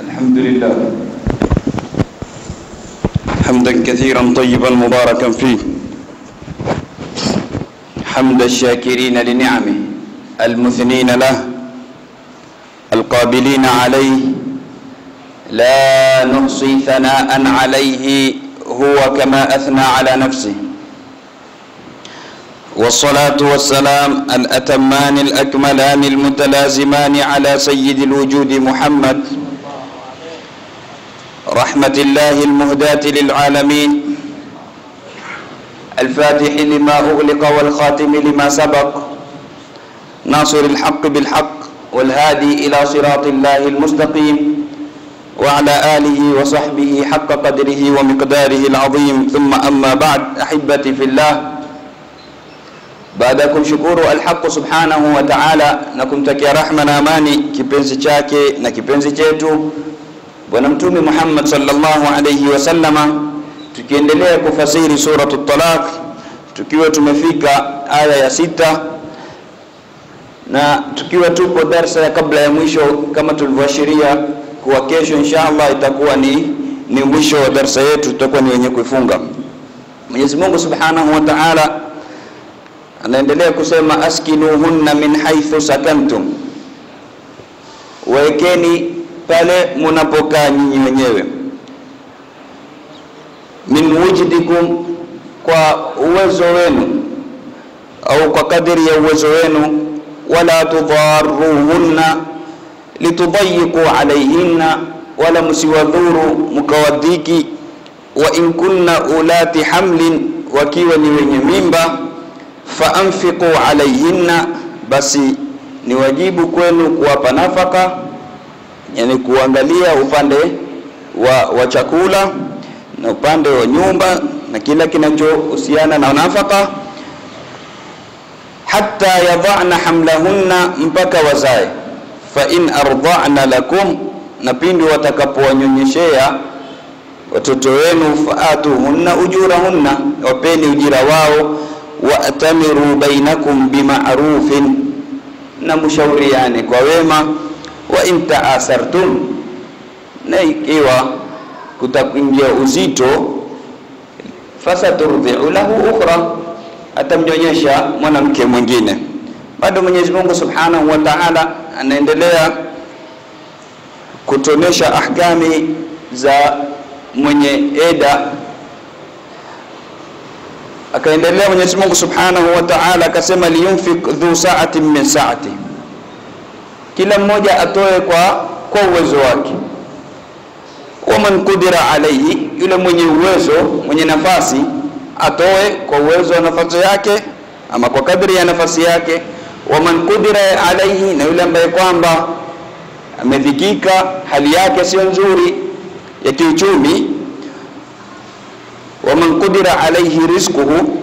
الحمد لله. حمدا كثيرا طيبا مباركا فيه. حمد الشاكرين لنعمه المثنين له القابلين عليه. لا نحصي ثناء عليه هو كما أثنى على نفسه. والصلاة والسلام الأتمان الأكملان المتلازمان على سيد الوجود محمد رحمة الله المهداة للعالمين. الفاتح لما أغلق والخاتم لما سبق. ناصر الحق بالحق والهادي إلى صراط الله المستقيم. وعلى آله وصحبه حق قدره ومقداره العظيم. ثم أما بعد أحبتي في الله. baada ya kumshukuru alhaqu subhanahu wa taala na kumtakia rahma na amani na kipenzi chetu bwana mtume Muhammad sallallahu alayhi wasallama, tukiendelea kufasiri suratu Talaq, tukiwa tumefika aya ya sita na tukiwa tupo darsa ya kabla ya mwisho, kama tulivyoashiria kuwa kesho insha Allah itakuwa ni, ni mwisho wa darsa yetu, tutakuwa ni wenye kuifunga. Mwenyezi Mungu subhanahu wa taala anaendelea kusema askinuhunna min haithu sakantum, waekeni pale munapokaa nyinyi wenyewe, min wujdikum, kwa uwezo wenu au kwa kadiri ya uwezo wenu, wala tudharuhunna litudayiqu alayhinna, wala msiwadhuru mkawadhiki. Wa in kunna ulati hamlin, wakiwa ni wenye mimba fa anfiqu alayhinna, basi ni wajibu kwenu kuwapa nafaka, yani kuangalia upande wa, wa chakula na upande wa nyumba na kila kinachohusiana na nafaka, hata yadhana hamlahunna, mpaka wazae. Fa in arda'na lakum, na pindi watakapowanyonyeshea watoto wenu, faatuhunna ujurahunna, wapeni ujira wao waatamiru bainakum bimarufin, na mshauriane kwa wema. Wa intaasartum, na ikiwa kutakuingia uzito, fasaturdiu lahu ukhra, atamnyonyesha mwanamke mwingine. Bado Mwenyezi Mungu Subhanahu wa Ta'ala anaendelea kutonesha ahkami za mwenye eda akaendelea Mwenyezi Mungu Subhanahu wa Ta'ala akasema, liyunfik dhu sa'atin min sa'ati, kila mmoja atoe kwa kwa uwezo wake. Waman qudira alayhi, yule mwenye uwezo mwenye nafasi atoe kwa uwezo wa nafasi yake ama kwa kadri ya nafasi yake. Waman qudira alayhi, na yule ambaye kwamba amedhikika, hali yake sio nzuri ya kiuchumi waman qudira alayhi rizquhu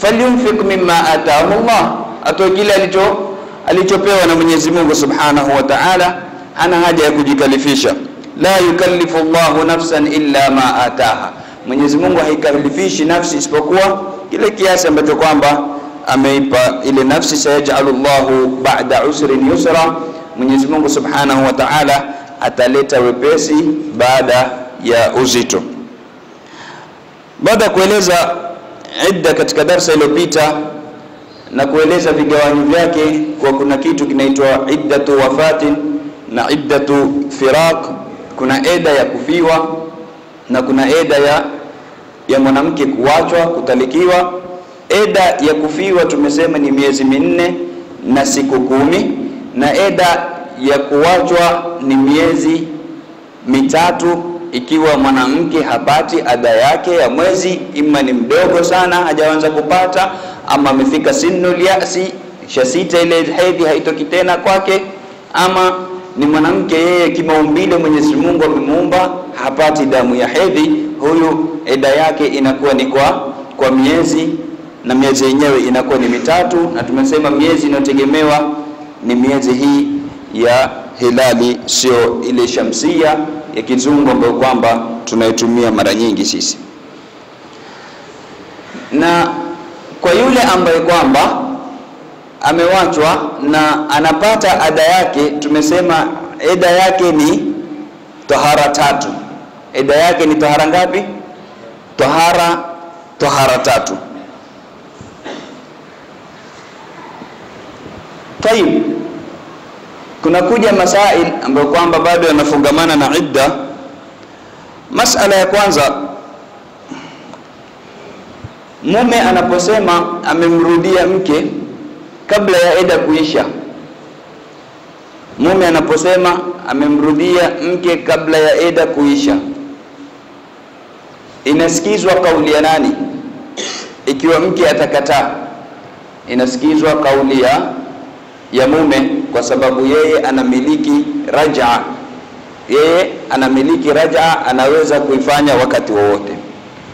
falyunfiq mimma ataahu Allah, atoe kile alicho alichopewa na Mwenyezi Mungu Subhanahu wa Ta'ala. Hana haja ya kujikalifisha. La yukallifu Allahu nafsan illa ma ataha, Mwenyezi Mungu haikalifishi nafsi isipokuwa kile kiasi ambacho kwamba ameipa ile nafsi. Sayajalu Allahu ba'da usrin yusra, Mwenyezi Mungu Subhanahu wa Ta'ala ataleta wepesi baada ya uzito. Baada ya kueleza idda katika darsa iliyopita na kueleza vigawanyo vyake, kwa kuna kitu kinaitwa iddatu wafatin na iddatu firaq. Kuna eda ya kufiwa na kuna eda ya, ya mwanamke kuachwa, kutalikiwa. Eda ya kufiwa tumesema ni miezi minne na siku kumi, na eda ya kuachwa ni miezi mitatu ikiwa mwanamke hapati ada yake ya mwezi, ima ni mdogo sana hajaanza kupata, ama amefika sinul yasi, shasita ile hedhi haitoki tena kwake, ama ni mwanamke yeye kimaumbile Mwenyezi Mungu amemuumba hapati damu ya hedhi, huyu ada yake inakuwa ni kwa kwa miezi, na miezi yenyewe inakuwa ni mitatu, na tumesema miezi inayotegemewa ni miezi hii ya hilali, sio ile shamsia ya kizungu ambayo kwamba tunaitumia mara nyingi sisi. Na kwa yule ambaye kwamba amewachwa na anapata ada yake, tumesema eda yake ni tahara tatu. Eda yake ni tahara ngapi? Tahara tahara tatu. Tayib, kuna kuja masail ambayo kwamba bado yanafungamana na idda. Masala ya kwanza, mume anaposema amemrudia mke kabla ya eda kuisha, mume anaposema amemrudia mke kabla ya eda kuisha, inasikizwa kauli ya nani? Ikiwa mke atakataa, inasikizwa kauli ya ya mume, kwa sababu yeye anamiliki rajaa, yeye anamiliki rajaa, anaweza kuifanya wakati wowote.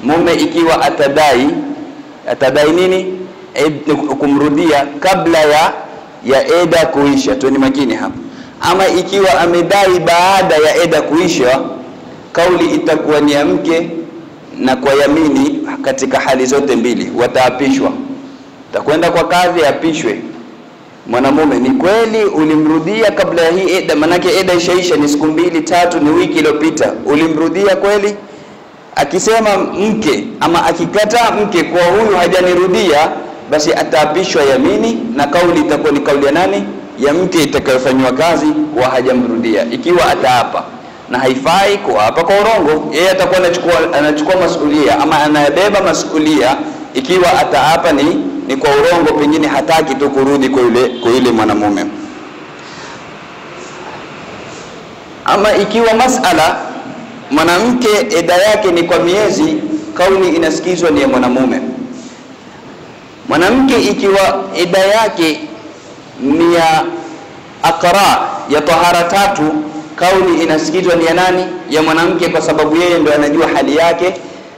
Mume ikiwa atadai atadai nini? Kumrudia kabla ya ya eda kuisha. Tueni makini hapa. Ama ikiwa amedai baada ya eda kuisha, kauli itakuwa ni ya mke, na kwa yamini katika hali zote mbili wataapishwa. Takwenda kwa kadhi apishwe mwanamume, ni kweli ulimrudia kabla ya hii eda? Manake eda ishaisha, ni siku mbili tatu, ni wiki iliyopita, ulimrudia kweli? Akisema mke ama akikataa mke kwa huyu hajanirudia, basi ataapishwa yamini, na kauli itakuwa ni kauli ya nani? Ya mke itakayofanywa kazi wa hajamrudia, ikiwa ataapa na haifai kuapa kwa urongo. Yeye atakuwa anachukua anachukua masulia ama anayebeba masulia ikiwa ataapa ni, ni kwa urongo, pengine hataki tu kurudi kwa yule kwa yule mwanamume. Ama ikiwa masala mwanamke eda yake ni kwa miezi, kauli inasikizwa ni ya mwanamume. Mwanamke ikiwa eda yake ni ya akra ya tahara tatu, kauli inasikizwa ni ya nani? Ya mwanamke, kwa sababu yeye ndio anajua hali yake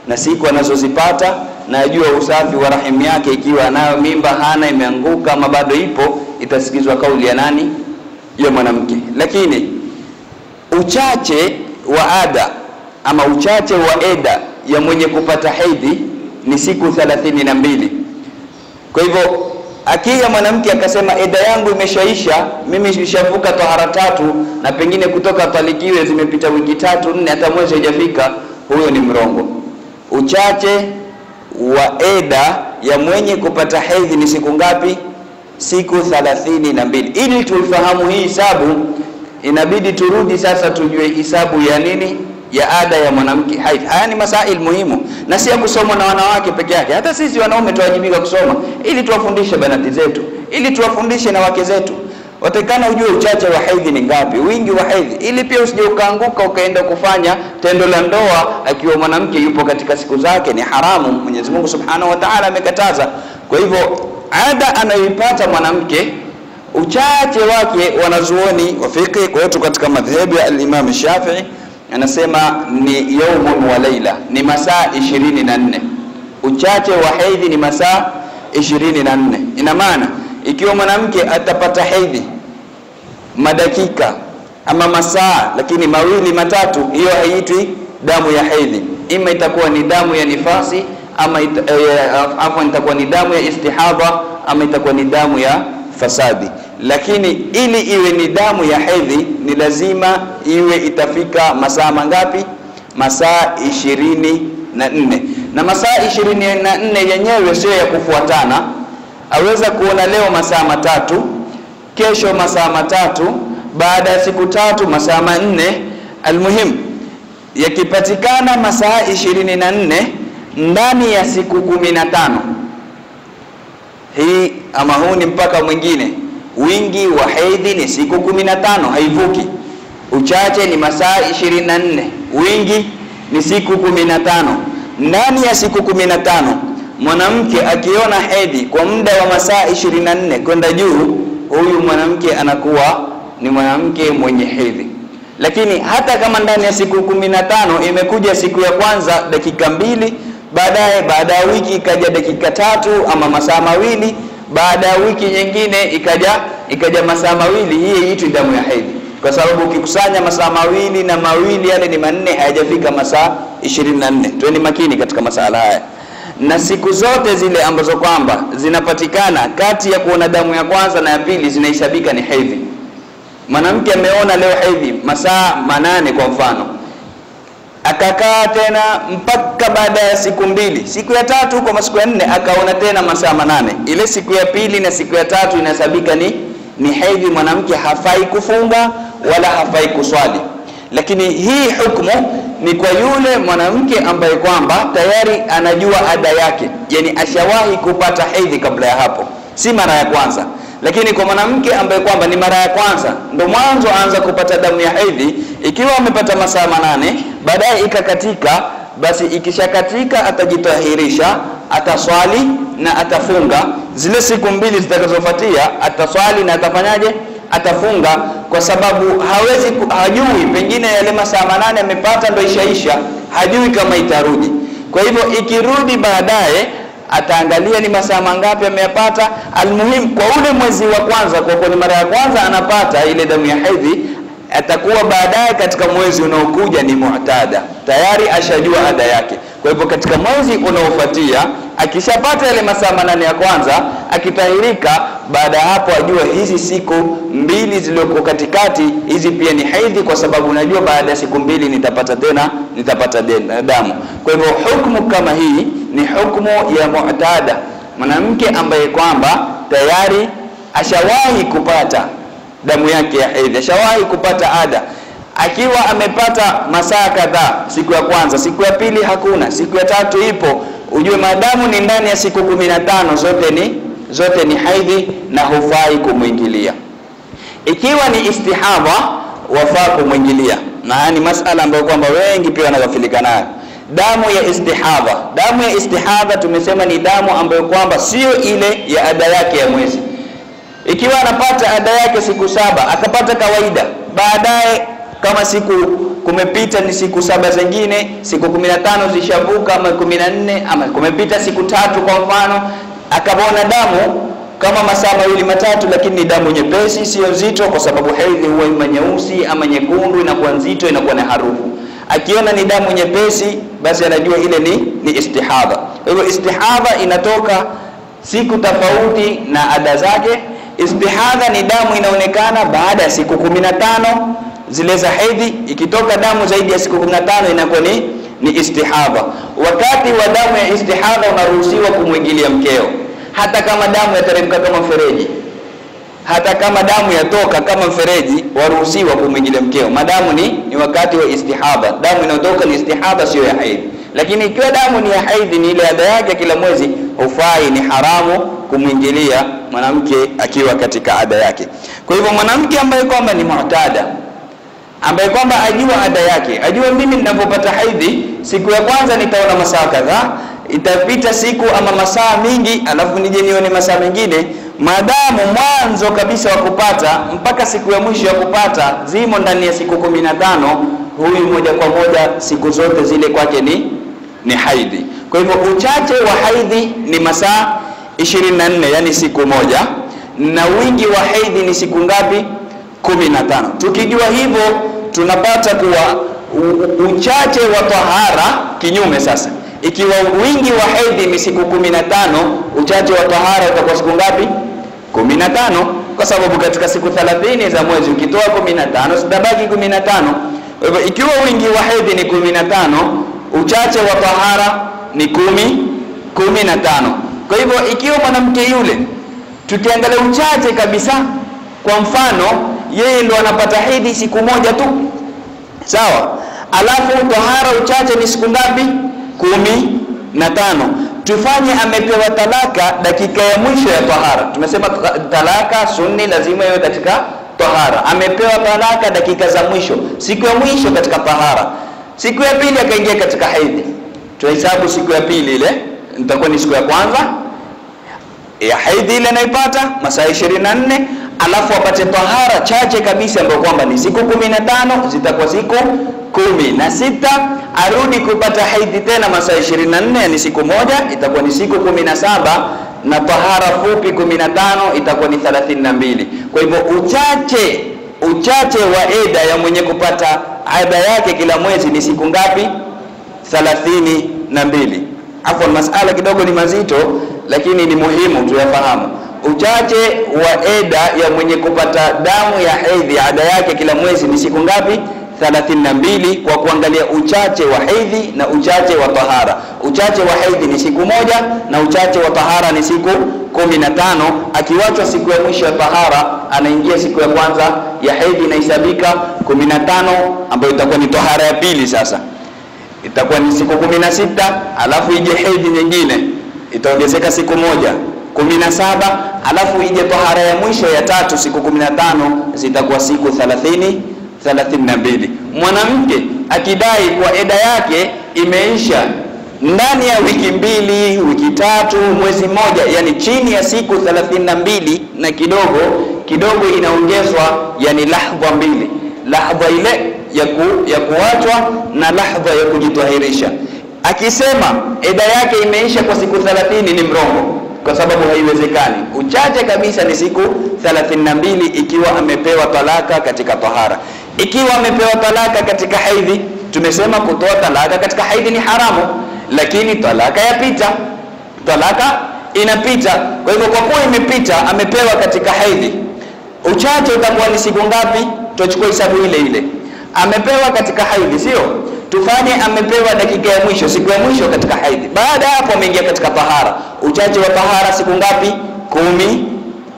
na siku anazozipata na ajua usafi wa rahimu yake, ikiwa nayo mimba, hana, imeanguka ama bado ipo, itasikizwa kauli ya nani? Ya mwanamke. Lakini uchache wa ada ama uchache wa eda ya mwenye kupata hedhi ni siku thelathini na mbili. Kwa hivyo akija mwanamke akasema eda yangu imeshaisha, mimi nishavuka tahara tatu, na pengine kutoka talikiwe zimepita wiki tatu nne, hata mwezi haijafika, huyo ni mrongo. Uchache wa eda ya mwenye kupata hedhi ni siku ngapi? Siku thalathini na mbili. Ili tuifahamu hii hisabu, inabidi turudi sasa tujue hisabu ya nini ya ada ya mwanamke haidh. Haya ni masail muhimu, na si ya kusomwa na wanawake peke yake. Hata sisi wanaume tuwajibika kusoma, ili tuwafundishe banati zetu, ili tuwafundishe na wake zetu. Watakana ujue uchache wa hedhi ni ngapi, wingi wa hedhi, ili pia usije ukaanguka ukaenda kufanya tendo la ndoa akiwa mwanamke yupo katika siku zake, ni haramu. Mwenyezi Mungu Subhanahu wa Ta'ala amekataza. Kwa hivyo ada anayoipata mwanamke uchache wake, wanazuoni wa fiqh kwetu katika madhehebu ya al-Imam Shafi'i anasema ni yaumun wa laila, ni masaa ishirini na nne. Uchache wa hedhi ni masaa ishirini na nne. Ina maana ikiwa mwanamke atapata hedhi madakika ama masaa lakini mawili matatu, hiyo haiitwi damu ya hedhi, ima itakuwa ni damu ya nifasi ama ita, eh, afwan itakuwa ni damu ya istihadha ama itakuwa ni damu ya fasadi. Lakini ili iwe ni damu ya hedhi ni lazima iwe itafika masaa mangapi? Masaa ishirini na nne. Na masaa ishirini na nne yenyewe sio ya kufuatana. Aweza kuona leo masaa matatu, kesho masaa matatu, baada ya siku tatu masaa manne. Almuhimu, yakipatikana masaa ishirini na nne ndani ya siku kumi na tano hii ama huu ni mpaka mwingine. Wingi wa hedhi ni siku kumi na tano haivuki. Uchache ni masaa ishirini na nne wingi ni siku kumi na tano Ndani ya siku kumi na tano mwanamke akiona hedhi kwa muda wa masaa ishirini na nne kwenda juu, huyu mwanamke anakuwa ni mwanamke mwenye hedhi. Lakini hata kama ndani ya siku kumi na tano imekuja siku ya kwanza dakika mbili baadaye baada ya wiki ikaja dakika tatu ama masaa mawili, baada ya wiki nyingine ikaja ikaja masaa mawili, hii iitwi damu ya hedhi, kwa sababu ukikusanya masaa mawili na mawili yale ni manne, hayajafika masaa 24. Tueni makini katika masala haya, na siku zote zile ambazo kwamba zinapatikana kati ya kuona damu ya kwanza na ya pili zinahesabika ni hedhi. Mwanamke ameona leo hedhi masaa manane kwa mfano, akakaa tena mpaka baada ya siku mbili, siku ya tatu kwa masiku ya nne akaona tena masaa manane. Ile siku ya pili na siku ya tatu inahesabika ni ni hedhi. Mwanamke hafai kufunga wala hafai kuswali, lakini hii hukumu ni kwa yule mwanamke ambaye kwamba tayari anajua ada yake, yani ashawahi kupata hedhi kabla ya hapo, si mara ya kwanza. Lakini kwa mwanamke ambaye kwamba ni mara ya kwanza, ndo mwanzo aanza kupata damu ya hedhi, ikiwa amepata masaa manane, baadaye ikakatika, basi ikishakatika atajitahirisha, ataswali na atafunga. Zile siku mbili zitakazofuatia ataswali na atafanyaje? Atafunga, kwa sababu hawezi, hajui, pengine yale masaa manane amepata ndo ishaisha, hajui kama itarudi. Kwa hivyo ikirudi baadaye ataangalia ni masaa mangapi ameyapata. Almuhimu kwa ule mwezi wa kwanza, kwa kuwa ni mara ya kwanza anapata ile damu ya hedhi, atakuwa baadaye katika mwezi unaokuja ni mu'tada, tayari ashajua ada yake. Kwa hivyo katika mwezi unaofuatia akishapata yale masaa manane ya kwanza, akitahirika, baada ya hapo ajua hizi siku mbili zilizoko katikati hizi pia ni hedhi, kwa sababu unajua baada ya siku mbili nitapata tena nitapata damu. Kwa hivyo hukumu kama hii ni hukumu ya mu'tada, mwanamke ambaye kwamba tayari ashawahi kupata damu yake ya hedhi, ashawahi kupata ada akiwa amepata masaa kadhaa, siku ya kwanza, siku ya pili hakuna, siku ya tatu ipo, ujue maadamu ni ndani ya siku kumi na tano zote ni zote ni haidhi na hufai kumwingilia. Ikiwa ni istihadha, wafaa kumwingilia, na ni masala ambayo kwamba wengi pia wanaghafilika nayo. Damu ya istihadha, damu ya istihadha tumesema ni damu ambayo kwamba sio ile ya ada yake ya mwezi. Ikiwa anapata ada yake siku saba, akapata kawaida, baadaye kama siku kumepita ni siku saba zingine, siku kumi na tano zishavuka ama kumi na nne ama kumepita siku tatu kwa mfano, akaona damu kama masaa mawili matatu, lakini ni damu nyepesi, sio nzito, kwa sababu hedhi huwa ima nyeusi ama nyekundu, inakuwa nzito, inakuwa na harufu. Akiona ni damu nyepesi, basi anajua ile ni, ni istihadha. Kwa hivyo istihadha inatoka siku tofauti na ada zake. Istihadha ni damu inaonekana baada ya siku kumi na tano zile za hedhi. Ikitoka damu zaidi ya siku 15 inakuwa ni ni istihadha. Wakati wa damu ya istihadha unaruhusiwa kumwingilia mkeo, hata kama damu yateremka kama mfereji, hata kama damu yatoka kama mfereji, waruhusiwa kumwingilia mkeo, madamu ni, ni wakati wa istihadha. Damu inayotoka ni istihadha, sio ya haidhi. Lakini ikiwa damu ni ya haidhi, ni ile ada yake kila mwezi, hufai, ni haramu kumwingilia mwanamke akiwa katika ada yake. Kwa hivyo mwanamke ambaye kwamba ni mu'tada ambaye kwamba ajua ada yake, ajua mimi ninapopata haidhi siku ya kwanza nitaona masaa kadhaa, itapita siku ama masaa mingi, alafu nije nione masaa mengine. Maadamu mwanzo kabisa wa kupata mpaka siku ya mwisho ya kupata zimo ndani ya siku kumi na tano, huyu moja kwa moja siku zote zile kwake ni ni haidhi. Kwa hivyo uchache wa haidhi ni masaa 24, yani siku moja, na wingi wa haidhi ni siku ngapi? kumi na tano. Tukijua hivyo tunapata kuwa uchache wa tahara kinyume. Sasa ikiwa wingi wa hedhi ni siku kumi na tano, uchache wa tahara utakuwa siku ngapi? kumi na tano, kwa sababu katika siku 30 za mwezi ukitoa kumi na tano kumi na tano. Kwa hivyo ikiwa wingi wa hedhi ni kumi na tano, uchache wa tahara ni kumi kumi na tano. Kwa hivyo ikiwa mwanamke yule tukiangalia uchache kabisa, kwa mfano yeye ndo anapata hedhi siku moja tu, sawa. Alafu tahara uchache ni siku ngapi? kumi na tano. Tufanye amepewa talaka dakika ya mwisho ya tahara. Tumesema talaka sunni lazima iwe katika tahara. Amepewa talaka dakika za mwisho, siku ya mwisho katika tahara. Siku ya pili akaingia katika hedhi, tuhesabu siku ya pili ile itakuwa ni siku ya kwanza ya hedhi ile anaipata masaa 24 alafu apate tahara chache kabisa ambayo kwamba ni siku kumi na tano zitakuwa siku kumi na sita. Arudi kupata haidhi tena masaa 24 ni siku moja itakuwa ni siku kumi na saba. Na tahara fupi kumi na tano itakuwa ni 32 kwa hivyo uchache uchache wa eda ya mwenye kupata ada yake kila mwezi ni siku ngapi? 32 afwan masala kidogo ni mazito lakini ni muhimu tuyafahamu uchache wa eda ya mwenye kupata damu ya hedhi, ada yake kila mwezi ni siku ngapi? 32 kwa kuangalia uchache wa hedhi na uchache wa tahara. Uchache wa hedhi ni siku moja na uchache wa tahara ni siku kumi na tano. Akiwachwa siku ya mwisho ya tahara, anaingia siku ya kwanza ya hedhi, inahesabika kumi na tano, ambayo itakuwa ni tahara ya pili. Sasa itakuwa ni siku kumi na sita, alafu ije hedhi nyingine, itaongezeka siku moja kumi na saba, alafu ije tahara ya mwisho ya tatu, siku kumi na tano, zitakuwa siku thelathini 32. Mwanamke akidai kwa eda yake imeisha ndani ya wiki mbili, wiki tatu, mwezi moja yani chini ya siku 32 na kidogo kidogo, inaongezwa yani lahdha mbili, lahdha ile ya, ku, ya kuachwa na lahdha ya kujitahirisha. Akisema eda yake imeisha kwa siku 30 ni mrongo kwa sababu haiwezekani. Uchache kabisa ni siku 32 ikiwa amepewa talaka katika tahara. Ikiwa amepewa talaka katika haidhi, tumesema kutoa talaka katika haidhi ni haramu, lakini talaka yapita, talaka inapita. Kwa hivyo kwa kuwa imepita, amepewa katika haidhi, uchache utakuwa ni siku ngapi? Tuchukue hesabu ile ile, amepewa katika haidhi, sio tufanye amepewa dakika ya mwisho, siku ya mwisho katika haidhi. Baada ya hapo ameingia katika tahara. Uchache wa tahara siku ngapi? kumi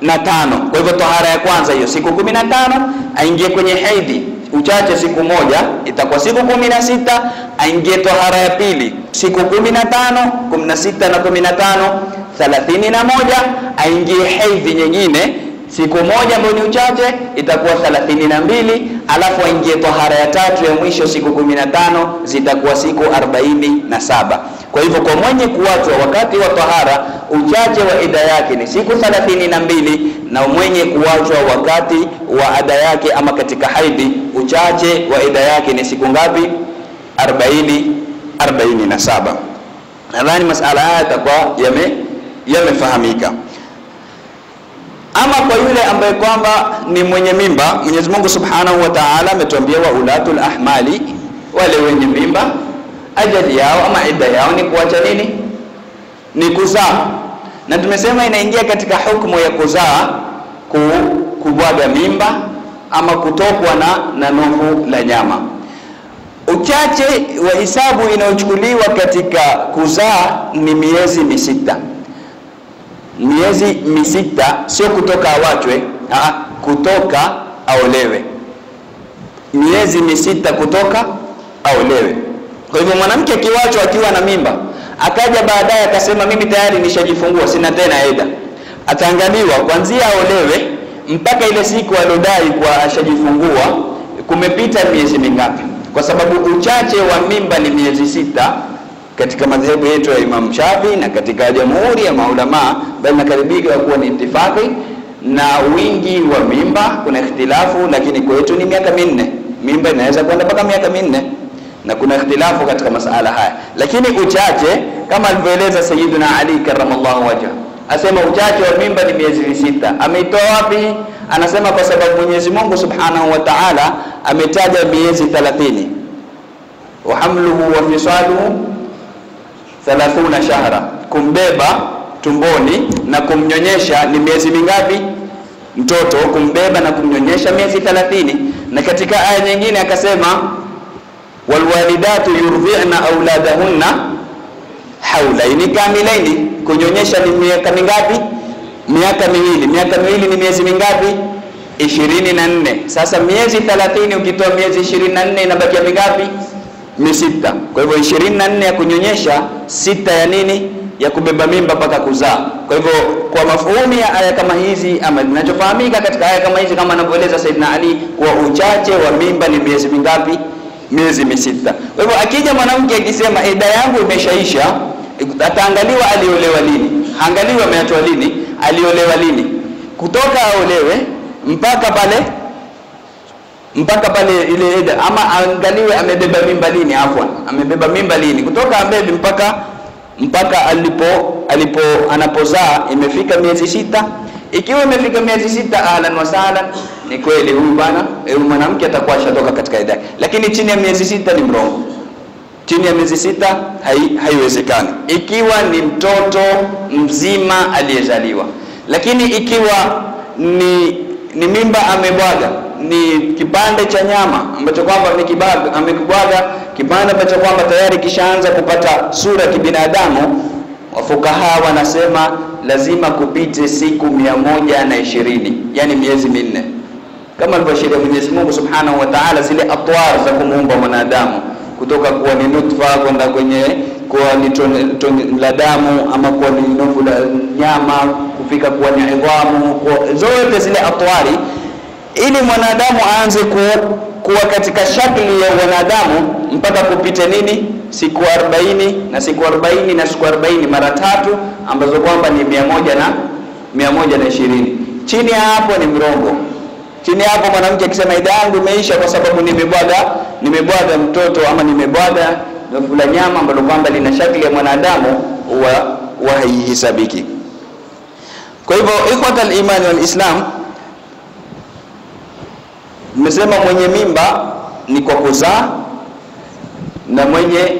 na tano. Kwa hivyo tahara ya kwanza hiyo siku kumi na tano, aingie kwenye haidhi uchache siku moja, itakuwa siku kumi na sita. Aingie tahara ya pili siku kumi na tano, kumi na sita na kumi na tano, thalathini na moja. Aingie haidhi nyingine siku moja ambayo ni uchache itakuwa thalathini na mbili alafu aingie tahara ya tatu ya mwisho siku kumi na tano zitakuwa siku arobaini na saba. Kwa hivyo kwa mwenye kuachwa wakati wa tahara uchache wa ida yake ni siku thelathini na mbili na mwenye kuachwa wakati wa ada yake ama katika haidhi uchache wa ida yake ni siku ngapi? arobaini arobaini na saba. Nadhani masala haya yatakuwa yame yamefahamika ama kwa yule ambaye kwamba ni mwenye mimba, Mwenyezi Mungu Subhanahu wa Ta'ala ametuambia wa ulatul ahmali, wale wenye mimba ajali yao ama idda yao ni kuacha nini? Ni kuzaa, na tumesema inaingia katika hukumu ya kuzaa ku, kubwaga mimba ama kutokwa na, na nuhu la nyama. Uchache wa hisabu inayochukuliwa katika kuzaa ni miezi misita miezi misita, sio kutoka awachwe, aa, kutoka aolewe. Miezi misita kutoka aolewe. Kwa hivyo mwanamke akiwachwa akiwa na mimba, akaja baadaye akasema mimi tayari nishajifungua, sina tena eda, ataangaliwa kwanzia aolewe mpaka ile siku alodai kwa ashajifungua, kumepita miezi mingapi? Kwa sababu uchache wa mimba ni miezi sita katika madhehebu yetu ya Imam Shafi na katika jamhuri ya maulamaa, bali nakaribika kuwa ni itifaki na wingi wa mimba. Kuna ikhtilafu, lakini kwetu ni miaka minne. Mimba inaweza kwenda mpaka miaka minne, na kuna ikhtilafu katika masala haya, lakini uchache kama alivyoeleza Sayyiduna Ali karramallahu wajha, asema uchache wa mimba ni miezi sita. Ameitoa wapi? Anasema kwa sababu Mwenyezi Mungu Subhanahu wa Ta'ala ametaja miezi 30 wa hamluhu wa fisaluhu thalathuna shahra, kumbeba tumboni na kumnyonyesha ni miezi mingapi? Mtoto kumbeba na kumnyonyesha miezi 30. Na katika aya nyingine akasema walwalidatu yurdhi'na auladahunna haulaini kamilaini, kunyonyesha ni miaka mingapi? Miaka miwili. Miaka miwili ni miezi mingapi? ishirini na nne. Sasa miezi 30 ukitoa miezi 24 inabakia mingapi? Misita. Kwa hivyo 24 ya kunyonyesha, sita ya nini? Ya kubeba mimba mpaka kuzaa. Kwa hivyo kwa mafuhumi ya aya kama hizi ama ninachofahamika katika aya kama hizi, kama anavyoeleza Saidina Ali, kuwa uchache wa mimba ni miezi mingapi? Miezi misita. Kwa hivyo akija mwanamke akisema eda yangu imeshaisha, ataangaliwa aliolewa lini, haangaliwi ameachwa lini, aliolewa lini, kutoka aolewe mpaka pale mpaka pale ile eda ama angaliwe amebeba mimba lini, afwan, amebeba mimba lini, kutoka ambebi mpaka mpaka alipo alipo anapozaa imefika miezi sita. Ikiwa imefika miezi sita, ahlan wa sahlan, ni kweli huyu bwana huyu mwanamke atakuwa ashatoka katika eda, lakini chini ya miezi sita ni mrongo. Chini ya miezi sita hai, haiwezekani, ikiwa ni mtoto mzima aliyezaliwa. Lakini ikiwa ni ni mimba amebwaga ni kipande cha nyama ambacho kwamba amekibwaga kipande ambacho kwamba tayari kishaanza kupata sura ya kibinadamu. Wafukaha wanasema lazima kupite siku mia moja na ishirini yani miezi minne. Kama alivyoashiria Mwenyezi Mungu Subhanahu wa Ta'ala, zile atwar za kumuumba mwanadamu kutoka kuwa ni nutfa kwenda kwenye kuwa ni la damu ama kuwa ni novu la nyama kufika kuwa ni idhamu, zote zile atwari, ili mwanadamu aanze ku, kuwa katika shakli ya wanadamu mpaka kupita nini siku 40 na siku 40 na siku 40 mara tatu ambazo kwamba ni mia moja na mia moja na ishirini. Chini ya hapo ni mrongo chini hapo mwanamke akisema ida yangu imeisha kwa sababu nimebwaga nimebwaga mtoto ama nimebwaga fula nyama ambalo kwamba lina shakli ya mwanadamu wa, huwa haihisabiki. Kwa hivyo ikhwata al-iman wal islam, nimesema mwenye mimba ni kwa kuzaa na mwenye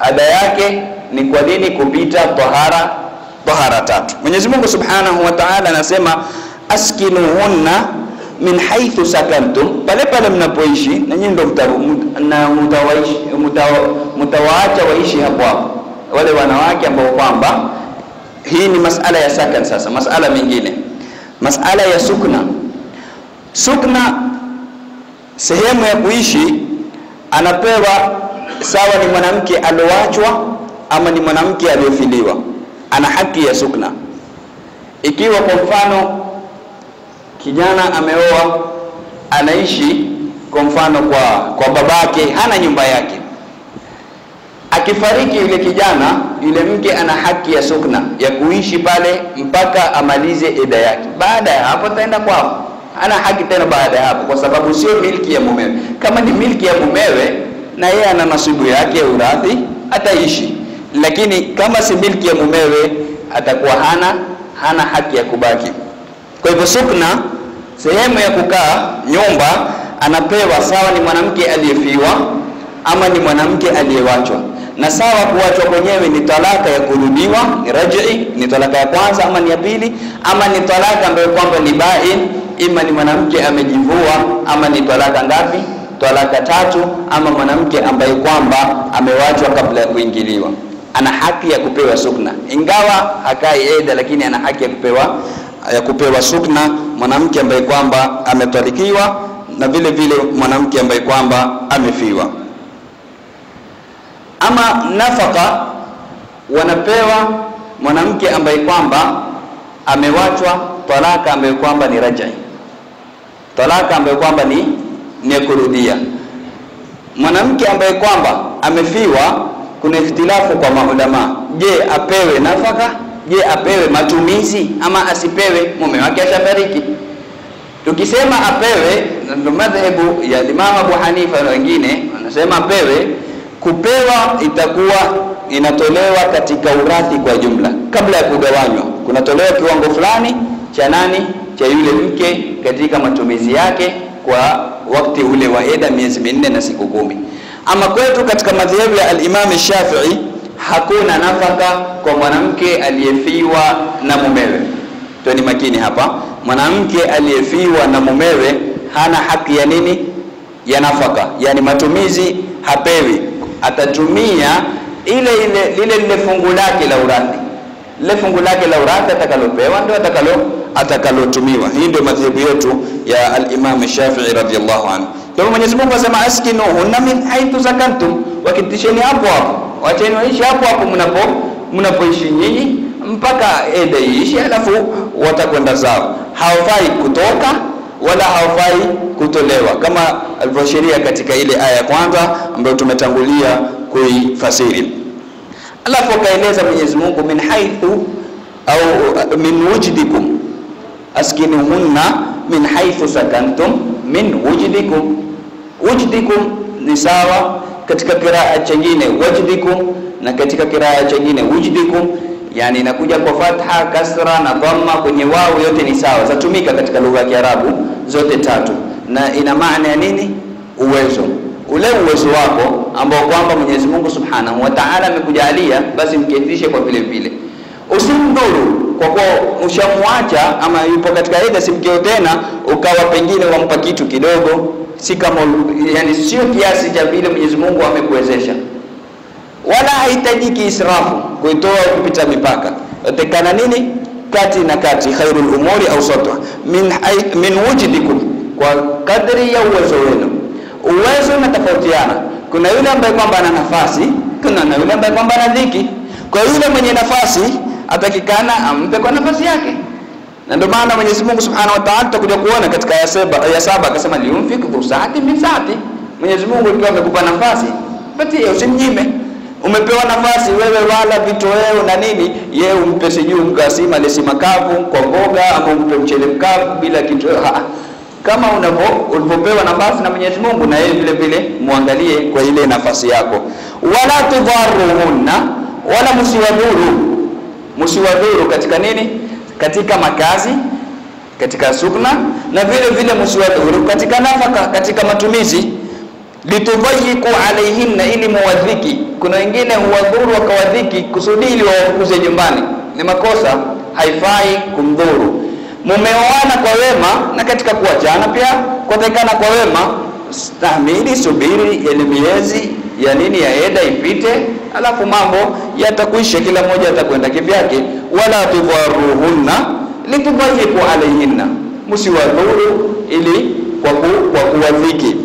ada yake ni kwa nini kupita tahara tahara tatu. Mwenyezi Mungu Subhanahu wa Ta'ala anasema askinuhunna min haithu sakantum, pale pale mnapoishi na nyinyi ndio mtawaacha waishi hapo hapo, wale wanawake ambao kwamba hii ni masala ya sakan. Sasa masala mengine, masala ya sukna. Sukna, sehemu ya kuishi anapewa sawa, ni mwanamke alioachwa ama ni mwanamke aliyofiliwa, ana haki ya sukna. Ikiwa kwa mfano kijana ameoa anaishi kwa mfano kwa kwa babake, hana nyumba yake. Akifariki yule kijana, yule mke ana haki ya sukna ya kuishi pale mpaka amalize eda yake. Baada ya hapo ataenda kwao, hana haki tena baada ya hapo, kwa sababu sio milki ya mumewe. Kama ni milki ya mumewe, na yeye ana nasibu yake ya urathi, ataishi. Lakini kama si milki ya mumewe, atakuwa hana hana haki ya kubaki. Kwa hivyo sukna, sehemu ya kukaa, nyumba, anapewa sawa ni mwanamke aliyefiwa ama ni mwanamke aliyewachwa. Na sawa kuachwa kwenyewe ni talaka ya kurudiwa, raj'i, ni talaka ya kwanza ama ni ya pili, ama ni talaka ambayo kwamba ni bain, ima ni mwanamke amejivua, ama ni talaka ngapi? Talaka tatu, ama mwanamke ambaye kwamba amewachwa kabla ya kuingiliwa, ana haki ya kupewa sukna, ingawa hakai eda, lakini ana haki ya kupewa ya kupewa sukna mwanamke ambaye kwamba ametalikiwa na vile vile mwanamke ambaye kwamba amefiwa. Ama nafaka wanapewa mwanamke ambaye kwamba amewachwa talaka ambaye kwamba ni rajai, talaka ambaye kwamba ni ni kurudia. Mwanamke ambaye kwamba amefiwa, kuna ikhtilafu kwa maulama, je, apewe nafaka Je, apewe matumizi ama asipewe? Mume wake ashafariki. Tukisema apewe, ndio madhehebu ya Imam Abu Hanifa na wengine wanasema apewe. Kupewa itakuwa inatolewa katika urathi kwa jumla, kabla ya kugawanywa, kunatolewa kiwango fulani cha nani, cha yule mke katika matumizi yake kwa wakati ule wa eda, miezi minne na siku kumi. Ama kwetu katika madhehebu ya al-Imam Shafi'i hakuna nafaka kwa mwanamke aliyefiwa na mumewe. Tweni makini hapa, mwanamke aliyefiwa na mumewe hana haki ya nini? Ya nafaka, yani matumizi hapewi, atatumia ile ile lile lile fungu lake la urathi, lile fungu lake la urathi atakalopewa ndio atakalo atakalotumiwa. Hii ndio madhehebu yetu ya al-Imam Shafi'i radhiyallahu anhu. Kwa Mwenyezi Mungu asema askinuhunna min haithu sakantum, wakitisheni hapo hapo wacheni waishi hapo hapo mnapo mnapoishi nyinyi mpaka eda iishi, alafu watakwenda zao. Hawafai kutoka wala haufai kutolewa, kama alivyosheria katika ile aya ya kwanza ambayo tumetangulia kuifasiri. Alafu akaeleza Mwenyezi Mungu min haithu au min wujdikum askinuhunna min haithu sakantum min wujdikum. Wujdikum ni sawa katika kiraa chengine wajdikum na katika kiraa chengine wujdikum, yani inakuja kwa fatha, kasra na dhamma kwenye wao, yote ni sawa, zatumika katika lugha ya Kiarabu zote tatu, na ina maana ya nini? Uwezo, ule uwezo wako ambao kwamba Mwenyezi Mungu Subhanahu wa Ta'ala amekujalia, basi mkefishe kwa vile vile, usimdhuru kwa kuwa ushamwacha ama yupo katika eda simkio tena, ukawa pengine wampa kitu kidogo, si kama yani, sio kiasi cha vile Mwenyezi Mungu amekuwezesha, wala haitajiki israfu, kuitoa kupita mipaka. Yatekana nini? Kati na kati, khairul umuri awsatuha min, hay- min wujdikum, kwa kadri ya uwezo wenu. Uwezo unatofautiana, kuna yule ambaye kwamba ana nafasi, kuna na yule ambaye kwamba ana dhiki. Kwa yule mwenye nafasi atakikana ampe kwa nafasi yake, na ndio maana Mwenyezi Mungu Subhanahu wa Ta'ala tutakuja kuona katika aya saba aya saba akasema liunfik dhu saati min saati. Mwenyezi Mungu ikiwa amekupa nafasi, patie, usimnyime. Umepewa nafasi wewe, wala vitoweo na nini, ye umpe sijui mkasima lesi makavu kwa mboga, ama umpe mchele mkavu bila Ha, kama unavyo ulivyopewa nafasi na Mwenyezi Mungu, na yeye vile vile muangalie kwa ile nafasi yako. Wala tudharuhunna, wala msiwadhuru, msiwadhuru katika nini? Katika makazi, katika sukna, na vile vile msiwadhuru katika nafaka, katika matumizi litudhayiku alaihinna, ili muwadhiki. Kuna wengine huwadhuru wakawadhiki kusudi ili wawafukuze nyumbani, ni makosa, haifai kumdhuru. Mumeoana kwa wema, na katika kuachana pia kuatakikana kwa wema. Stahimili, subiri ile miezi ya nini ya eda ipite, alafu mambo yatakuisha, kila mmoja atakwenda kivyake. Wala tudharuhunna litudhayiqu alaihinna, msiwadhuru ili kwa kuwadhiki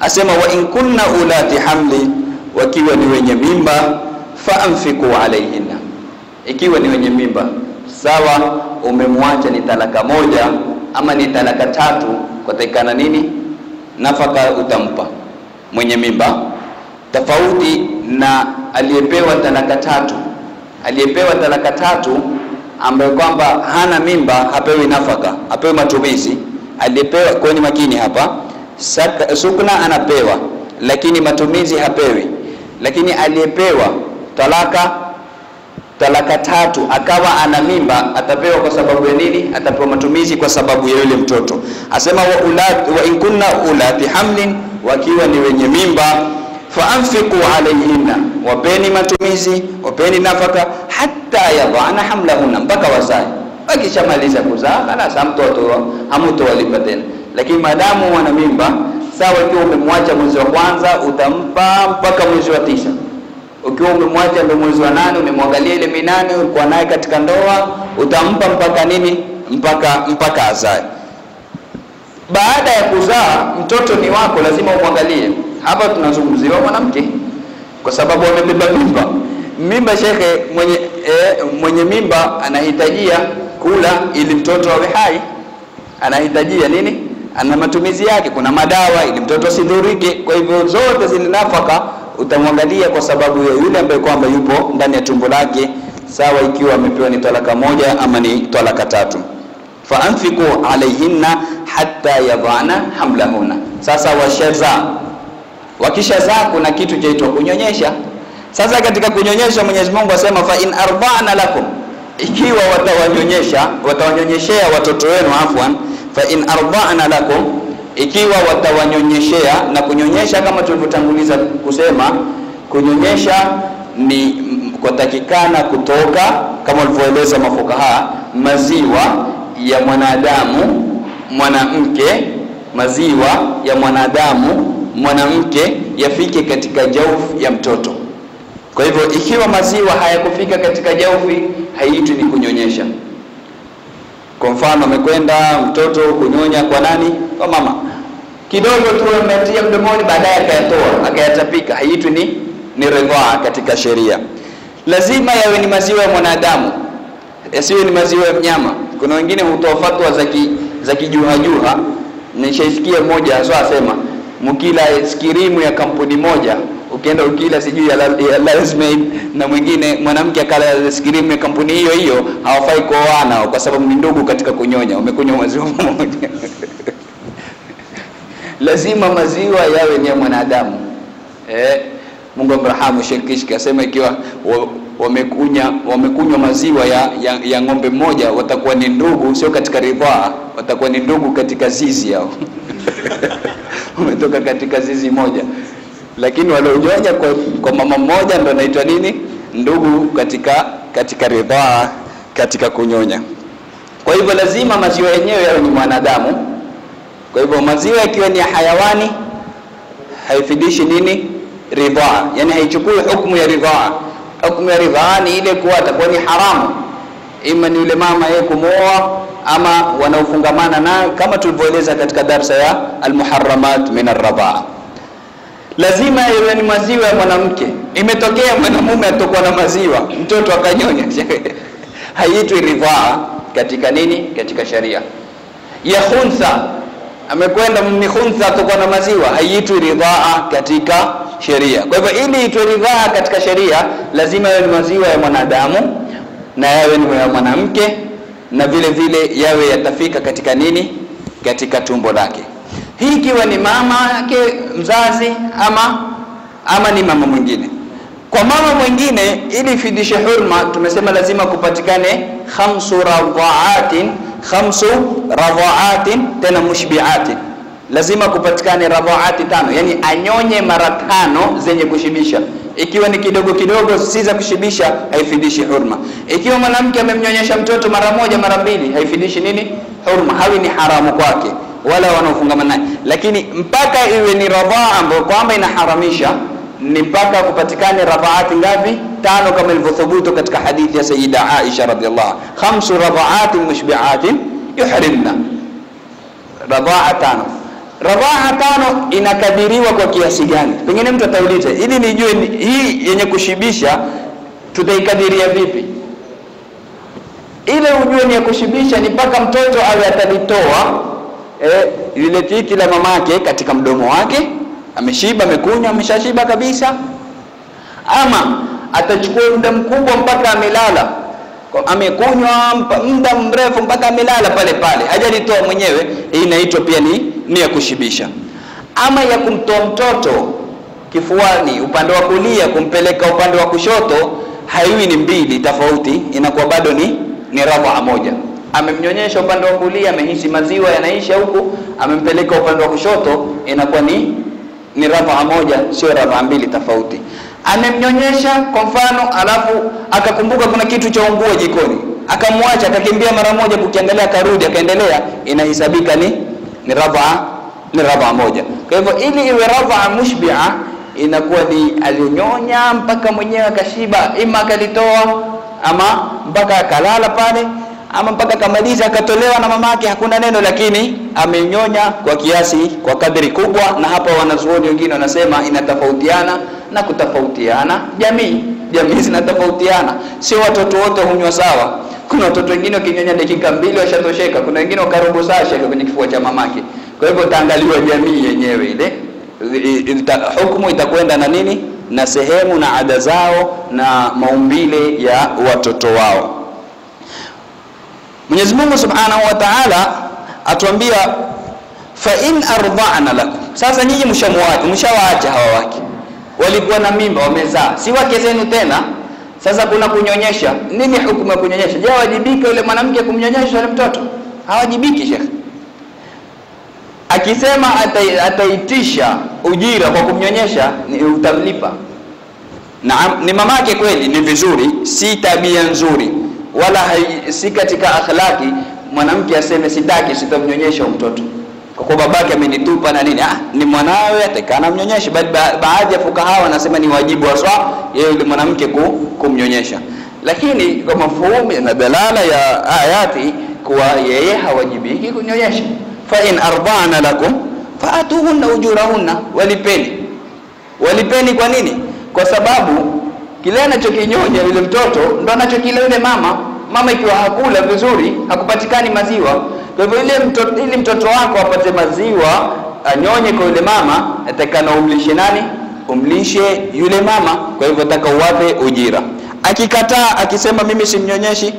asema wa in kunna ulati hamli, wakiwa ni wenye mimba, faanfiku alayhinna ikiwa ni wenye mimba sawa, umemwacha ni talaka moja ama ni talaka tatu, kwatakikana nini? Nafaka utampa mwenye mimba, tofauti na aliyepewa talaka tatu. Aliyepewa talaka tatu ambaye kwamba hana mimba, hapewi nafaka, hapewi matumizi. Aliyepewa kweni makini hapa Sukna anapewa lakini matumizi hapewi. Lakini aliyepewa talaka talaka tatu akawa ana mimba atapewa kwa sababu ya nini? Atapewa matumizi kwa sababu ya yule mtoto. Asema wa, ulad wa in kunna ulati hamlin, wakiwa ni wenye mimba, faanfiqu alayhinna, wapeni matumizi, wapeni nafaka, hata yadhana hamlahunna, mpaka wazae. Wakishamaliza kuzaa, halas hamtoto hamutowalipa tena lakini maadamu wana mimba sawa, ikiwa umemwacha mwezi wa kwanza utampa mpaka mwezi wa tisa. Ukiwa umemwacha ndio mwezi wa nane, umemwangalia ile minane ulikuwa naye katika ndoa, utampa mpaka nini? Mpaka mpaka azae. Baada ya kuzaa, mtoto ni wako, lazima umwangalie. Hapa tunazungumziwa mwanamke, kwa sababu amebeba mimba. Mimba shekhe, mwenye e, mwenye mimba anahitajia kula ili mtoto awe hai, anahitajia nini? Ana matumizi yake, kuna madawa ili mtoto asidhurike. Kwa hivyo zote zile nafaka utamwangalia kwa sababu ya yule ambaye kwamba yupo ndani ya tumbo lake, sawa ikiwa amepewa ni talaka moja ama ni talaka tatu. Faanfiku alaihinna hatta yadhana hamlahuna, Sasa washazaa, wakishazaa kuna kitu chaitwa kunyonyesha. Sasa katika kunyonyesha, Mwenyezi Mungu asema fa in arbana lakum, ikiwa watawanyonyesha watawanyonyeshea watoto wenu afwan fa in ardana lakum, ikiwa watawanyonyeshea. Na kunyonyesha kama tulivyotanguliza kusema, kunyonyesha ni kutakikana kutoka kama walivyoeleza mafukaha, maziwa ya mwanadamu mwanamke, maziwa ya mwanadamu mwanamke yafike katika jaufu ya mtoto. Kwa hivyo ikiwa maziwa hayakufika katika jaufu, haiitwi ni kunyonyesha. Kwa mfano amekwenda mtoto kunyonya kwa nani? Kwa mama, kidogo tu ametia mdomoni, baadaye akayatoa akayatapika, haitwi ni ni ridhaa katika sheria. Lazima yawe ni maziwa ya mwanadamu, yasiwe ni maziwa ya mnyama. Kuna wengine hutoa fatwa za ki, za kijuhajuha. Nishaisikia mmoja haswa asema, mkila skirimu ya kampuni moja ukienda ukila sijui ya Lasmaid na mwingine mwanamke akala skirimu ya kampuni hiyo hiyo, hawafai kuoana kwa sababu ni ndugu katika kunyonya, umekunywa maziwa moja. Lazima maziwa yawe ni ya mwanadamu eh. Mungu amrahamu Sheikh Kishki asema ikiwa wamekunya wamekunywa maziwa ya, ya, ya ng'ombe mmoja watakuwa ni ndugu, sio katika ridhaa, watakuwa ni ndugu katika zizi yao wametoka katika zizi moja lakini walionyonya kwa, kwa mama mmoja ndo anaitwa nini? Ndugu katika katika ridhaa katika kunyonya. Kwa hivyo lazima maziwa yenyewe yawe ni mwanadamu. Kwa hivyo maziwa yakiwa ni ya hayawani haifidishi nini? Ridhaa, yani haichukui hukumu ya ridhaa. Hukumu ya ridhaa ni ile kuwa atakuwa ni haramu, ima ni yule mama yeye kumwoa ama wanaofungamana nayo, kama tulivyoeleza katika darsa ya almuharramat min arradhaa. Lazima iwe ni maziwa ya mwanamke. Imetokea mwanamume atokwa na maziwa, mtoto akanyonya, haiitwi ridhaa katika nini? Katika sharia ya khuntha amekwenda ni khuntha atokwa na maziwa, haiitwi ridhaa katika sheria. Kwa hivyo ili itwe ridhaa katika sheria, lazima yawe ni maziwa ya mwanadamu na yawe ni ya mwanamke, na vile vile yawe yatafika katika nini? Katika tumbo lake. Hii ikiwa ni mama yake mzazi ama ama ni mama mwingine. Kwa mama mwingine, ili fidishe hurma, tumesema lazima kupatikane khamsu radhaatin khamsu radhaatin tena mushbiatin, lazima kupatikane radhaati tano, yani anyonye mara tano zenye kushibisha. Ikiwa ni kidogo kidogo, si za kushibisha, haifidishi hurma. Ikiwa mwanamke amemnyonyesha mtoto mara moja mara mbili, haifidishi nini? Hurma, hawi ni haramu kwake wala wanaofungamana naye, lakini mpaka iwe ni radhaa ambayo kwamba inaharamisha ni mpaka kupatikane radhaati ngapi? Tano, kama ilivyothubutu katika hadithi ya Sayyida Aisha radhiallahu anha, khamsu radhaatin mushbiatin yuhrimna, radhaa tano. Radhaa tano inakadiriwa kwa kiasi gani? Pengine mtu atauliza, ili nijue hii yenye kushibisha tutaikadiria vipi? Ile ujue ni ya kushibisha ni mpaka mtoto awe atalitoa eh, lile titi la mamake katika mdomo wake ameshiba amekunywa, ameshashiba kabisa, ama atachukua muda mkubwa mpaka amelala, amekunywa muda mrefu mpaka amelala pale pale, hajalitoa mwenyewe. Hii inaitwa pia ni, ni ya kushibisha. Ama ya kumtoa mtoto kifuani upande wa kulia kumpeleka upande wa kushoto, haiwi ni mbili tofauti, inakuwa bado ni ni radhaa moja. Amemnyonyesha upande wa kulia, amehisi maziwa yanaisha huku, amempeleka upande wa kushoto, inakuwa ni ni rafa moja, sio rafa mbili tofauti. Amemnyonyesha kwa mfano, alafu akakumbuka kuna kitu cha ungua jikoni, akamwacha akakimbia mara moja kukiangalia, akarudi akaendelea, inahesabika ni ni rafa ni rafa moja. Kwa hivyo ili iwe rafa mushbia, inakuwa ni alinyonya mpaka mwenyewe akashiba, ima akalitoa ama mpaka akalala pale ama mpaka akamaliza akatolewa na mamake, hakuna neno, lakini amenyonya kwa kiasi, kwa kadri kubwa. Na hapa wanazuoni wengine wanasema inatofautiana na kutofautiana jamii, jamii zinatofautiana, sio watoto wote hunywa sawa. Kuna watoto wengine wakinyonya dakika mbili washatosheka, kuna wengine wakarobo saa kwenye kifua cha mamake. Kwa hivyo taangaliwa jamii yenyewe ile, hukumu itakwenda na nini na sehemu na ada zao na maumbile ya watoto wao. Mwenyezi Mungu Subhanahu wa Ta'ala atuambia fa in ardha'na lakum. Sasa nyinyi mshawaacha hawa wake, walikuwa na mimba, wamezaa, si wake zenu tena. Sasa kuna kunyonyesha. Nini hukumu ya kunyonyesha? Je, wajibika yule mwanamke kumnyonyesha yule mtoto? Hawajibiki, Sheikh. Akisema ataitisha ujira kwa kumnyonyesha, ni utamlipa. Naam, ni mamake kweli, ni vizuri, si tabia nzuri wala si katika akhlaki mwanamke aseme sitaki, sitamnyonyesha mtoto kwa kuwa babake amenitupa na nini. Ah, ni mwanawe atakana mnyonyeshe, bali ba, baadhi ya fukaha wanasema ni wajibu haswa yeye yule mwanamke kumnyonyesha, lakini kwa mafhumu na dalala ya ayati kuwa yeye hawajibiki kunyonyesha. fa in ardana lakum faatuhunna ujurahunna, walipeni walipeni. Kwa nini? Kwa sababu kile anachokinyonya yule mtoto ndo anachokila yule mama. Mama ikiwa hakula vizuri, hakupatikani maziwa. Kwa hivyo ile mtoto, ili mtoto wako apate maziwa anyonye kwa yule mama, atakana umlishe nani? Umlishe yule mama. Kwa hivyo taka uwape ujira. Akikataa akisema mimi simnyonyeshi,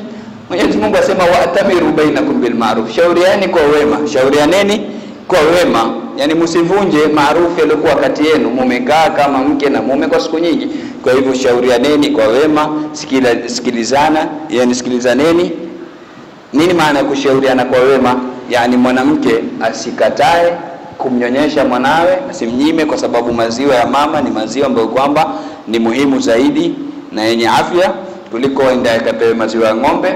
Mwenyezi Mungu asema waatamiru bainakum bil ma'ruf, shauriani kwa wema, shaurianeni kwa wema, yani msivunje maarufu yaliokuwa kati yenu. Mumekaa kama mke na mume kwa siku nyingi, kwa hivyo shaurianeni kwa wema, sikila, sikilizana, yani sikilizaneni. Nini maana ya kushauriana kwa wema? Yani mwanamke asikatae kumnyonyesha mwanawe, asimnyime, kwa sababu maziwa ya mama ni maziwa ambayo kwamba ni muhimu zaidi na yenye afya kuliko enda akapewe maziwa ya ng'ombe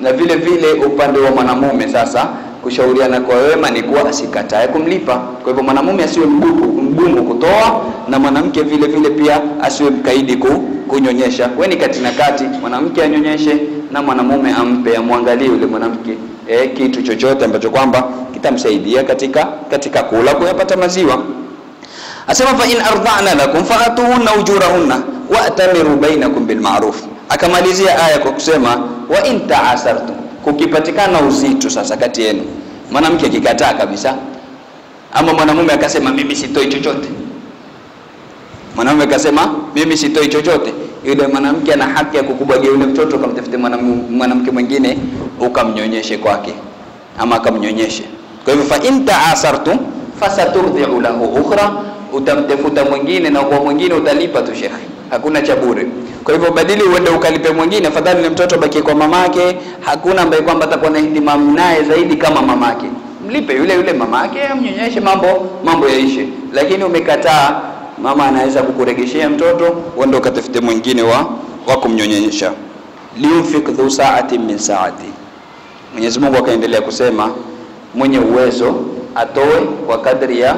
na vile vile upande wa mwanamume sasa kushauriana kwa wema ni kuwa asikatae kumlipa. Kwa hivyo mwanamume asiwe mgumu, kutoa na mwanamke vile vile pia asiwe mkaidi ku, kunyonyesha. We ni kati na kati, mwanamke anyonyeshe na mwanamume ampe, amwangalie yule mwanamke e, kitu chochote ambacho kwamba kitamsaidia katika katika kula kuyapata maziwa. Asema fa in ardha'na lakum fa'atuhunna ujurahunna wa'tamiru bainakum bil ma'ruf. Akamalizia aya kwa kusema wa in ta'asartum, kukipatikana uzito sasa kati yenu, mwanamke akikataa kabisa, ama mwanamume akasema mimi sitoi chochote, mwanamume akasema mimi sitoi chochote, yule mwanamke ana haki ya kukubwagia yule mtoto, ukamtafute mwanamke mwingine ukamnyonyeshe kwake, ama akamnyonyeshe. Kwa hivyo fa in ta'asartum fasaturdi'u lahu ukhra, utamtafuta mwingine na kwa mwingine utalipa tu shekhi, hakuna cha bure. Kwa hivyo badili uende ukalipe mwingine, afadhali ni mtoto bakie kwa mamake. Hakuna ambaye kwamba atakuwa na ihtimamu naye zaidi kama mamake. Mlipe yule yule mamake, amnyonyeshe, mambo mambo yaishe. Lakini umekataa, mama anaweza kukuregeshea mtoto, uende ukatafute mwingine wa wa kumnyonyesha. Liunfik dhu saati min sa'ati, Mwenyezi Mungu akaendelea kusema, mwenye uwezo atoe kwa kadri ya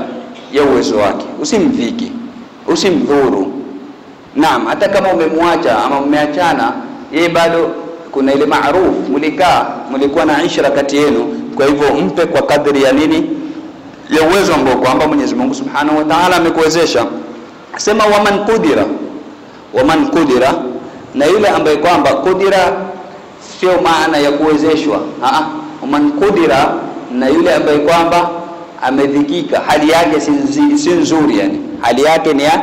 ya uwezo wake, usimviki, usimdhuru Naam, hata kama umemwacha ama mmeachana, yeye bado kuna ile maarufu, mlikaa mlikuwa na ishra kati yenu. Kwa hivyo mpe kwa kadri ya nini, ya uwezo ambao kwamba Mwenyezi Mungu Subhanahu wa Ta'ala amekuwezesha. Sema waman qudira, waman qudira, na yule ambaye kwamba qudira sio maana ya kuwezeshwa. Waman qudira, na yule ambaye kwamba amedhikika, hali yake si nzuri yani hali yake ni ya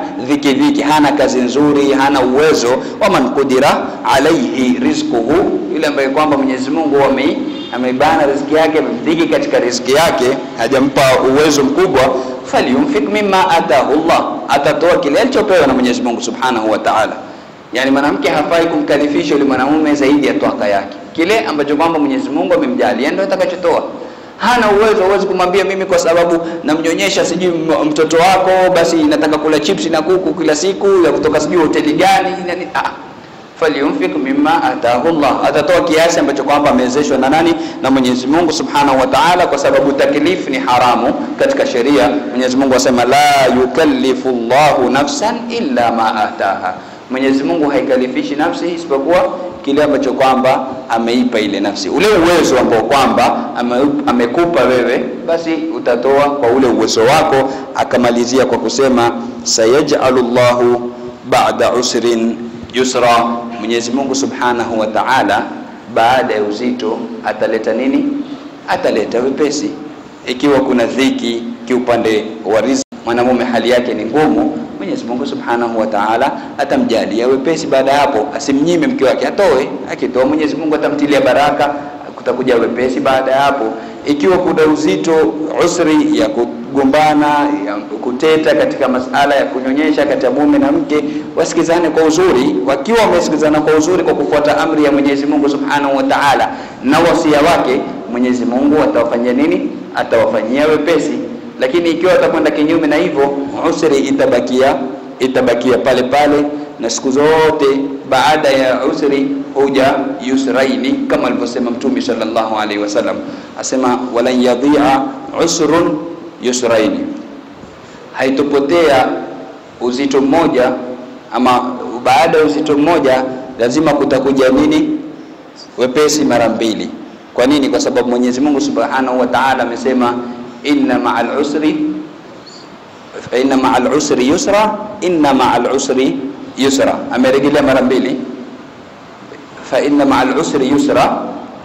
dhiki, hana kazi nzuri, hana uwezo. wa man qudira alaihi rizquhu, yule ambaye kwamba Mwenyezi Mungu ameibana riziki yake, amemdhiki katika riziki yake, hajampa uwezo mkubwa. falyunfik mimma atahu Allah, atatoa kile alichopewa na Mwenyezi Mungu Subhanahu wa Ta'ala. Yani mwanamke hafai kumkalifisha yule mwanamume zaidi ya twaka yake, kile ambacho kwamba Mwenyezi Mungu amemjalia ndio atakachotoa hana uwezo, huwezi kumwambia mimi kwa sababu namnyonyesha sijui mtoto wako, basi nataka kula chipsi na kuku kila siku ya kutoka sijui hoteli gani nani. Ah, falyunfik mimma atahu Allah, atatoa kiasi ambacho kwamba amewezeshwa na nani? Na Mwenyezi Mungu Subhanahu wa Ta'ala, kwa sababu taklifu ni haramu katika sheria. Mwenyezi Mungu asema la yukallifu Allahu nafsan illa ma ataha, Mwenyezi Mungu haikalifishi nafsi isipokuwa kile ambacho kwamba ameipa ile nafsi, ule uwezo ambao kwamba ame, amekupa wewe, basi utatoa kwa ule uwezo wako. Akamalizia kwa kusema sayajalu llahu ba'da usrin yusra, Mwenyezi Mungu Subhanahu wa Ta'ala baada ya uzito ataleta nini? Ataleta wepesi. Ikiwa kuna dhiki kiupande wa riziki, mwanamume hali yake ni ngumu Mwenyezi Mungu Subhanahu wa Ta'ala atamjalia wepesi. Baada ya hapo, asimnyime mke wake, atoe. Akitoa Mwenyezi Mungu atamtilia baraka, kutakuja wepesi baada ya hapo. Ikiwa kuna uzito, usri ya kugombana, ya kuteta katika masala ya kunyonyesha kati ya mume na mke, wasikizane kwa uzuri. Wakiwa wamesikizana kwa uzuri kwa kufuata amri ya Mwenyezi Mungu Subhanahu wa Ta'ala na wasia wake, Mwenyezi Mungu atawafanyia nini? Atawafanyia wepesi lakini ikiwa atakwenda kinyume na hivyo, usri itabakia itabakia pale pale, na siku zote baada ya usri huja yusraini, kama alivyosema Mtume sallallahu alaihi wasallam, asema walan yadhia usrun yusraini, haitopotea uzito mmoja ama baada ya uzito mmoja lazima kutakuja nini? Wepesi mara mbili. Kwa nini? Kwa sababu Mwenyezi Mungu Subhanahu wa Ta'ala amesema inna ma'al usri inna ma'al usri yusra inna ma'al usri yusra, amerejelea mara mbili. Fa inna ma'al usri yusra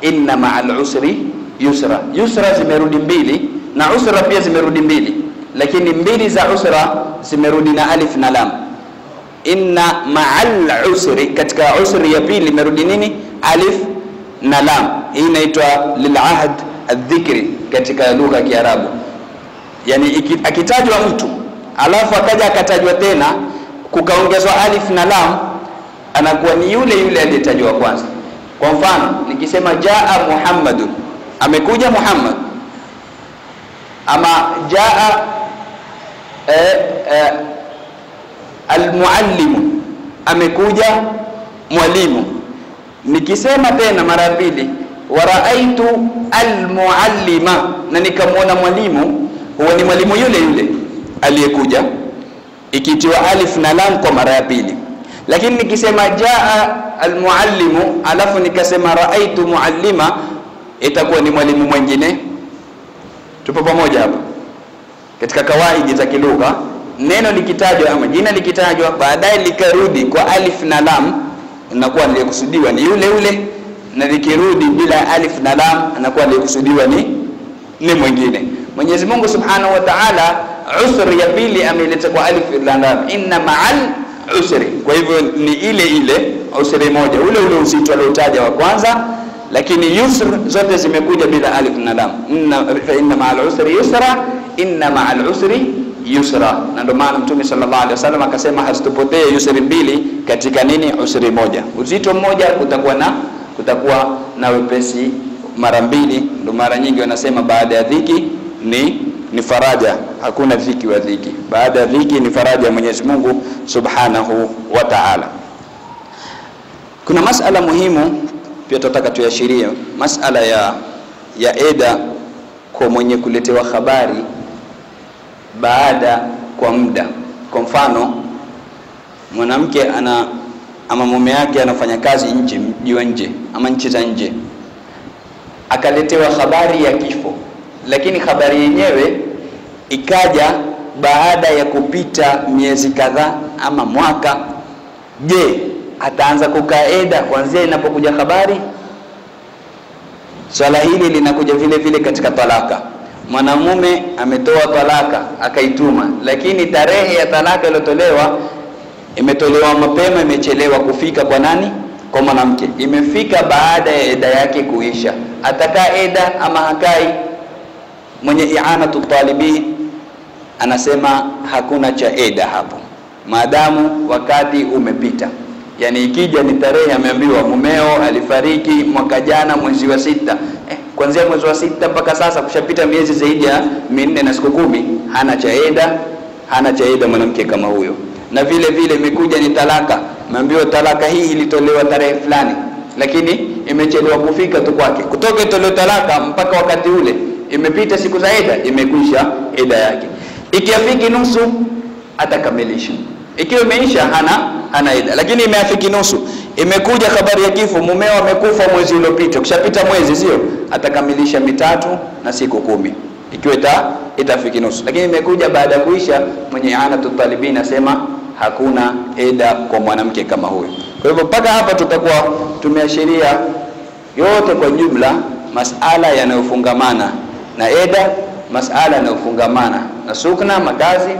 inna ma'al usri yusra. Yusra zimerudi mbili na usra pia zimerudi mbili, lakini mbili za usra zimerudi na alif na lam. Inna ma'al usri, katika usri ya pili imerudi nini? Alif na lam. Hii inaitwa lilahd adhikri katika lugha ya Kiarabu, yani akitajwa mtu alafu akaja akatajwa tena kukaongezwa alif na lam, anakuwa ni yule yule aliyetajwa kwanza. Kwa mfano nikisema jaa Muhammadun, amekuja Muhammad, ama jaa eh, eh, almuallimu, amekuja mwalimu. Nikisema tena mara mbili wa raaitu almuallima, na nikamwona mwalimu. Huwa ni mwalimu yule yule aliyekuja ikitiwa alif na lam kwa mara ya pili. Lakini nikisema jaa almuallimu alafu nikasema raaitu muallima, itakuwa ni mwalimu mwingine. Tupo pamoja hapa katika kawaidi za kilugha neno likitajwa ama jina likitajwa baadaye likarudi kwa alif na lam, inakuwa aliyekusudiwa ni yule yule, na likirudi bila alif na lam, anakuwa alikusudiwa ni ni mwingine. Mwenyezi Mungu Subhanahu wa Ta'ala, usri ya pili ameileta kwa alif na lam, inna ma'al usri. Kwa hivyo ni ile ile usri moja, ule ule uzito aliotaja wa kwanza, lakini yusr zote zimekuja bila alif na lam. Inna fa inna ma'al usri yusra, inna ma'al usri yusra na ndio maana Mtume sallallahu alaihi wasallam akasema hasitupotee yusri mbili katika nini, usri moja. Uzito mmoja utakuwa na kutakuwa na wepesi mara mbili. Ndo mara nyingi wanasema baada ya dhiki ni ni faraja, hakuna dhiki wa dhiki. Baada ya dhiki ni faraja ya Mwenyezi Mungu Subhanahu wa Ta'ala. Kuna masala muhimu pia tunataka tuyashirie, masala ya ya eda kwa mwenye kuletewa habari baada kwa muda. Kwa mfano, mwanamke ana ama mume yake anafanya kazi nje, mji wa nje ama nchi za nje, akaletewa habari ya kifo, lakini habari yenyewe ikaja baada ya kupita miezi kadhaa ama mwaka. Je, ataanza kukaa eda kuanzia inapokuja habari? Swala hili linakuja vile vile katika talaka mwanamume ametoa talaka akaituma, lakini tarehe ya talaka iliyotolewa imetolewa mapema, imechelewa kufika kwa nani? Kwa mwanamke. Imefika baada ya eda yake kuisha, atakaa eda ama hakai? Mwenye i'anatu talibin anasema hakuna cha eda hapo, maadamu wakati umepita. Yani ikija ni tarehe, ameambiwa mumeo alifariki mwaka jana mwezi wa sita eh, kuanzia mwezi wa sita mpaka sasa kushapita miezi zaidi ya minne na siku kumi, hana cha eda, hana cha eda mwanamke kama huyo. Na vile vile imekuja ni talaka, naambiwa talaka hii ilitolewa tarehe fulani, lakini imechelewa kufika tu kwake. Kutoka itolewa talaka mpaka wakati ule imepita siku za eda, imekwisha eda yake. Ikiafiki nusu atakamilisha, ikiwa imeisha hana hana eda, lakini imeafiki nusu, imekuja habari ya kifo, mumeo amekufa mwezi uliopita, kushapita mwezi, sio? Atakamilisha mitatu na siku kumi ikiwa ita, itafiki nusu, lakini imekuja baada ya kuisha. Mwenye anatu talibin asema hakuna eda kwa mwanamke kama huyo. Kwa hivyo mpaka hapa tutakuwa tumeashiria yote kwa jumla, masala yanayofungamana na eda, masala yanayofungamana na sukna, makazi,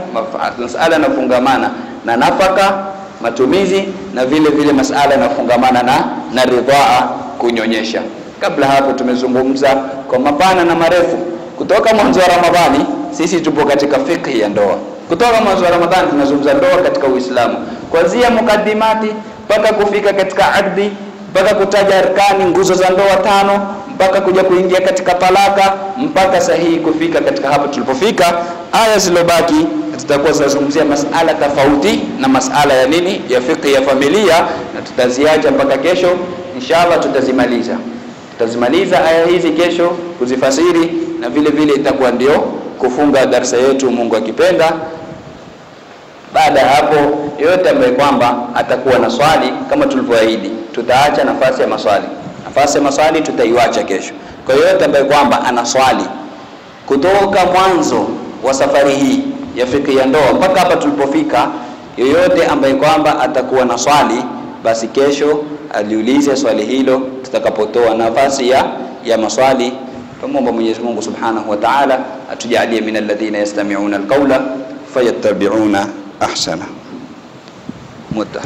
masala yanayofungamana na nafaka matumizi na vile vile masala yanayofungamana na, na ridhaa kunyonyesha. Kabla hapo tumezungumza kwa mapana na marefu kutoka mwanzo wa Ramadhani. Sisi tupo katika fikhi ya ndoa, kutoka mwezi wa Ramadhani tunazungumza ndoa katika Uislamu, kuanzia mukaddimati mpaka kufika katika ardhi, mpaka kutaja arkani, nguzo za ndoa tano, mpaka kuja kuingia katika talaka, mpaka sahihi kufika katika hapo tulipofika. Aya zilizobaki tutakuwa zinazungumzia masala tofauti na masala ya nini ya fiqh ya familia, na tutaziacha mpaka kesho inshallah. Tutazimaliza, tutazimaliza aya hizi kesho kuzifasiri, na vile vile itakuwa ndio kufunga darsa yetu, Mungu akipenda. Baada ya hapo, yoyote ambaye kwamba atakuwa na swali kama tulivyoahidi, tutaacha nafasi ya maswali. Nafasi ya maswali tutaiacha kesho. Kwa yoyote ambaye kwamba ana swali kutoka mwanzo wa safari hii ya fikhi ya ndoa mpaka hapa tulipofika, yoyote ambaye kwamba atakuwa na swali basi kesho aliulize swali hilo tutakapotoa nafasi ya, ya maswali. Tumwomba Mwenyezi Mungu Subhanahu wa Ta'ala atujalie min alladhina yastami'una alqawla fayattabi'una أحسنه مدة